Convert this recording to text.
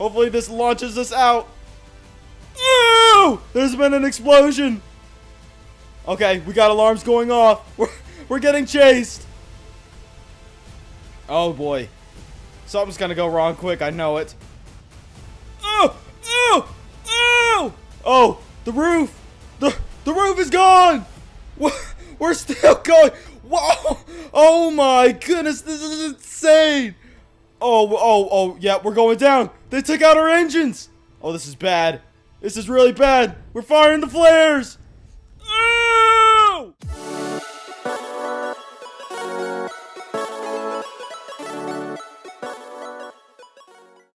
Hopefully this launches us out. Ooh! There's been an explosion. Okay, we got alarms going off. We're, we're getting chased. Oh boy. Something's gonna go wrong quick, I know it. Oh! Oh! Oh! Oh! The roof! The, the roof is gone! We're, we're still going! Whoa! Oh my goodness, this is insane! Oh, oh, oh, yeah, we're going down! They took out our engines! Oh, this is bad. This is really bad. We're firing the flares!